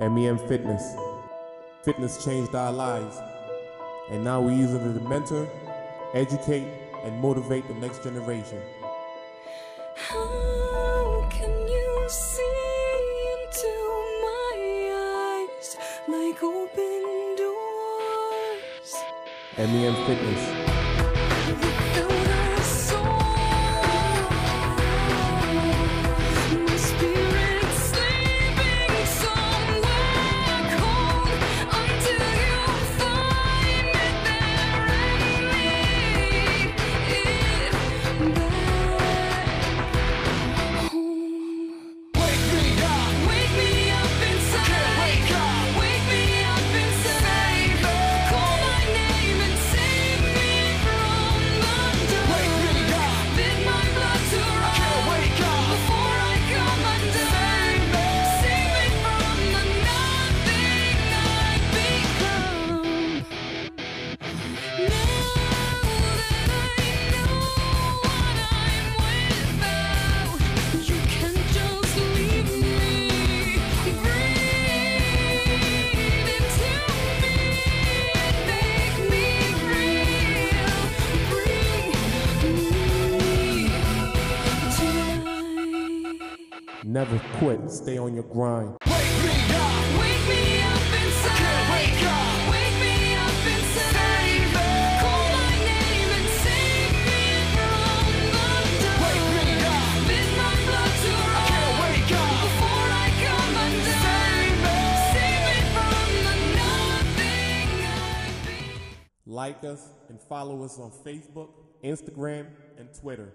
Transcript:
MEM Fitness. Fitness changed our lives, and now we use it to mentor, educate, and motivate the next generation. How can you see into my eyes like open doors? MEM Fitness. Never quit, stay on your grind. wake me up, Wake me up inside. Can't wake up. Wake me up inside. Call my name and save me from the wake me up, Bid my blood to can't wake up. before I come undone. Save me from the nothing I've become. Like us and follow us on Facebook, Instagram, and Twitter.